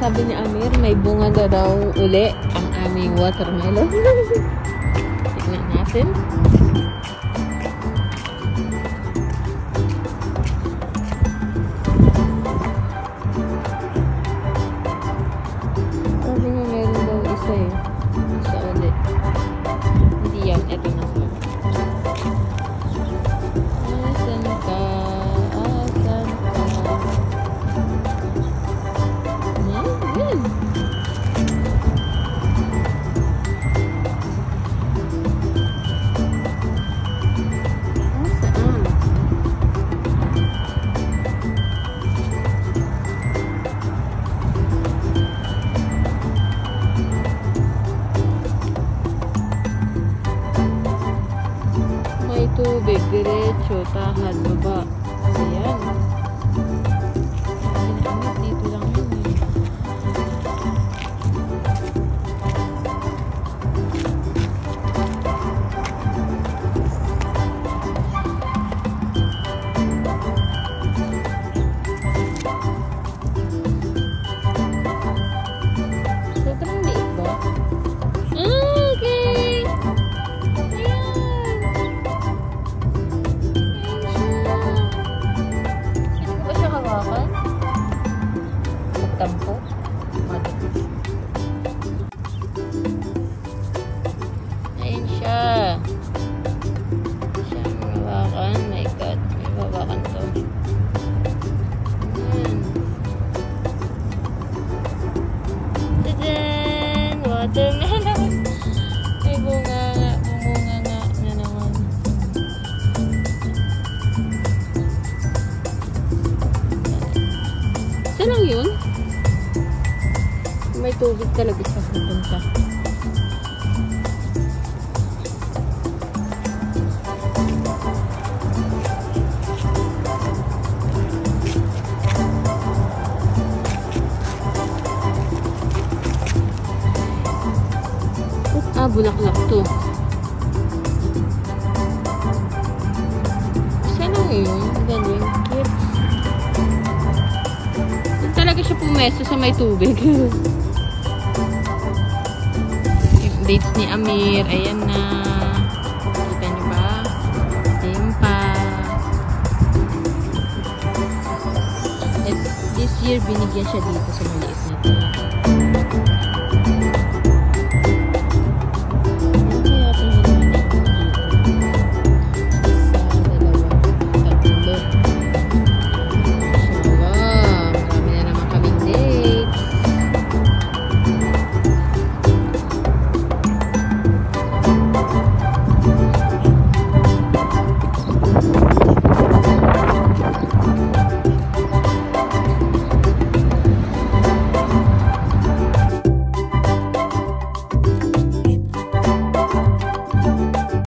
sabi ni Amir, may bunga daw daw uli ang aming watermelon. Tignan natin. Sabi nga meron daw isa eh. Isa ulit. Hindi yan. Ito na. May tubig, diretso, tahan, baba. Ayan. Ayan siya. Siya God. May to. Ayan. Watermelon! May bunga nga. Bumunga nga na naman. Yun? Tubig talaga siya pupunta. Ah, bulaklak to. Isa lang yun. Galing. Cute. Talaga siya pumesto sa may tubig. Dates ni Amir. Ayan na. Kita niyo ba? Timpa. At this year, binigyan siya dito sa maliit na to.